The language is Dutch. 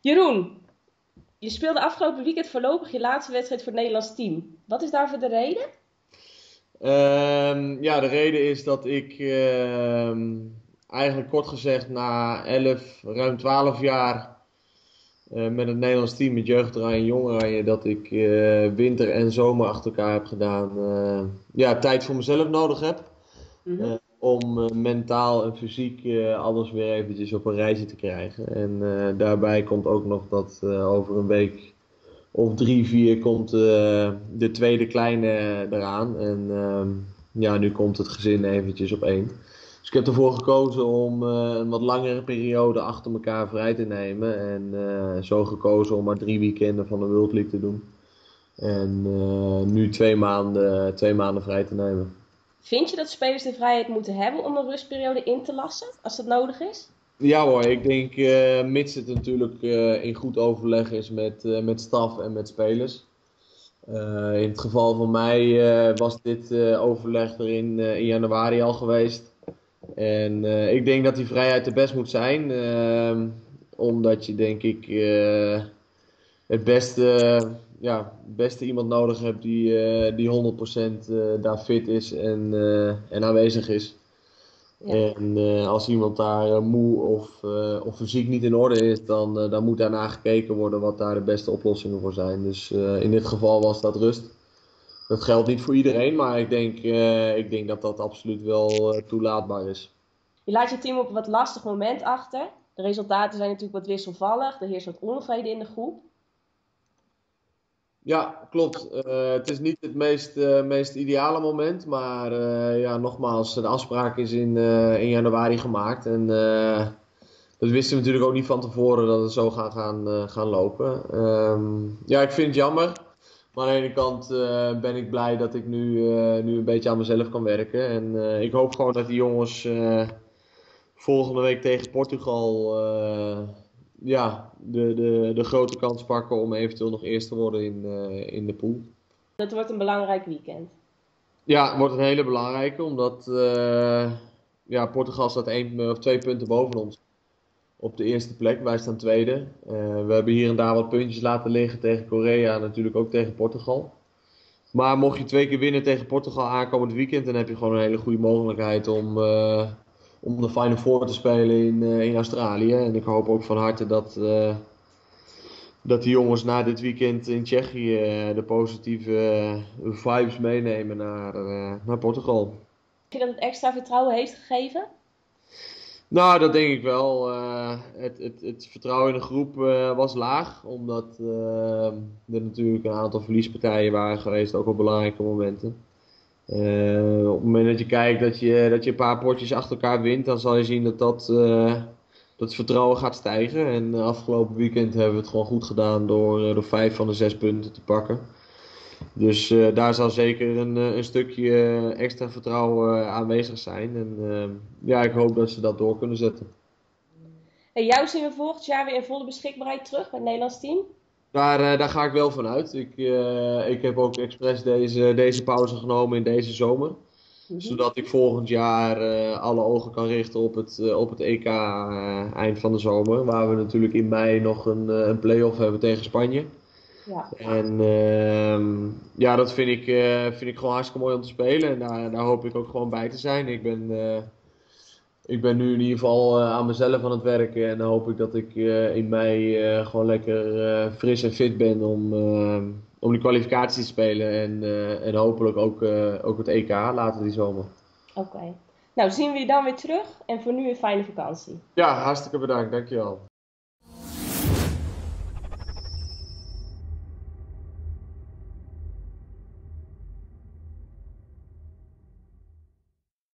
Jeroen, je speelde afgelopen weekend voorlopig je laatste wedstrijd voor het Nederlands team. Wat is daarvoor de reden? Ehm, ja, de reden is dat ik ehm, eigenlijk kort gezegd na 11, ruim 12 jaar eh, met het Nederlands team, met jeugdoranje en jong dat ik eh, winter en zomer achter elkaar heb gedaan. eh, ja, tijd voor mezelf nodig heb. Mhm. Om eh, mentaal en fysiek eh, alles weer eventjes op een rijtje te krijgen. En eh, daarbij komt ook nog dat over een week of drie, vier komt de tweede kleine eraan. En ehm, ja, nu komt het gezin eventjes op één. Dus ik heb ervoor gekozen om een wat langere periode achter elkaar vrij te nemen. En zo gekozen om maar drie weekenden van de World League te doen. En nu twee maanden, twee maanden vrij te nemen. Vind je dat spelers de vrijheid moeten hebben om een rustperiode in te lassen, als dat nodig is? Ja hoor, ik denk eh, mits het natuurlijk eh, in goed overleg is met, eh, met staf en met spelers. In het geval van mij was dit overleg er in, in januari al geweest. En ik denk dat die vrijheid er best moet zijn. ehm, omdat je denk ik het beste, ja, het beste iemand nodig hebt die, eh, die 100% eh, daar fit is en, eh, en aanwezig is. Ja. En als iemand daar moe of, of fysiek niet in orde is, dan, dan moet daarna gekeken worden wat daar de beste oplossingen voor zijn. Dus in dit geval was dat rust. Dat geldt niet voor iedereen, maar ik denk, ik denk dat dat absoluut wel toelaatbaar is. Je laat je team op een wat lastig moment achter. De resultaten zijn natuurlijk wat wisselvallig. Er heerst wat onvrede in de groep. Ja, klopt. Eh, het is niet het meest, eh, meest ideale moment, maar eh, ja, nogmaals, de afspraak is in, in januari gemaakt. En dat wisten we natuurlijk ook niet van tevoren dat het zo gaat gaan, gaan lopen. Ehm, ja, ik vind het jammer. Maar aan de ene kant ben ik blij dat ik nu, nu een beetje aan mezelf kan werken. En ik hoop gewoon dat die jongens volgende week tegen Portugal ja, de, de, de grote kans pakken om eventueel nog eerst te worden in, eh, in de pool. Dat wordt een belangrijk weekend. Ja, het wordt een hele belangrijke, omdat eh, ja, Portugal staat één of twee punten boven ons op de eerste plek. Wij staan tweede. Eh, we hebben hier en daar wat puntjes laten liggen tegen Korea, natuurlijk ook tegen Portugal. Maar mocht je twee keer winnen tegen Portugal aankomend weekend, dan heb je gewoon een hele goede mogelijkheid om, eh, om de Final Four te spelen in, eh, in Australië. En ik hoop ook van harte dat, eh, dat die jongens na dit weekend in Tsjechië eh, de positieve vibes meenemen naar, naar Portugal. Denk je dat het extra vertrouwen heeft gegeven? Nou, dat denk ik wel. Het, het, het vertrouwen in de groep was laag, omdat er natuurlijk een aantal verliespartijen waren geweest, ook op belangrijke momenten. Op het moment dat je kijkt dat je, dat je een paar potjes achter elkaar wint, dan zal je zien dat, dat, eh, dat het vertrouwen gaat stijgen. En eh, afgelopen weekend hebben we het gewoon goed gedaan door, eh, door vijf van de zes punten te pakken. Dus daar zal zeker een, een stukje extra vertrouwen aanwezig zijn. En eh, ja, ik hoop dat ze dat door kunnen zetten. En jou zien we volgend jaar weer in volle beschikbaarheid terug met het Nederlands team? Daar, daar ga ik wel van uit. Ik, ik heb ook expres deze, deze pauze genomen in deze zomer. Zodat ik volgend jaar eh, alle ogen kan richten op het, eh, op het EK eh, eind van de zomer. Waar we natuurlijk in mei nog een, een play-off hebben tegen Spanje. Ja. En ehm, ja, dat vind ik, vind ik gewoon hartstikke mooi om te spelen. En daar, daar hoop ik ook gewoon bij te zijn. Ik ben, ik ben nu in ieder geval aan mezelf aan het werken. En dan hoop ik dat ik in mei gewoon lekker fris en fit ben om, eh, om die kwalificatie te spelen. En, eh, en hopelijk ook, eh, ook het EK later die zomer. Oké. Nou, zien we je dan weer terug. En voor nu een fijne vakantie. Ja, hartstikke bedankt. Dankjewel.